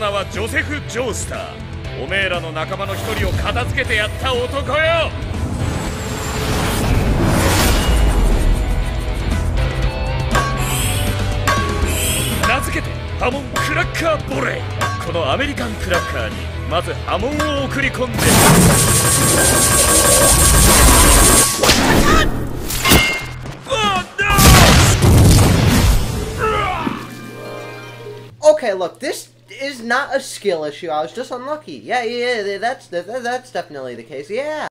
名はジョセフ・ジョースター。おめえらの仲間の一人を片付けてやった男よ。名付けてハモンクラッカーボレー。このアメリカンクラッカーにまず波紋を送り込んで。Okay, look, this is not a skill issue. I was just unlucky. Yeah, yeah, that's that's definitely the case. Yeah.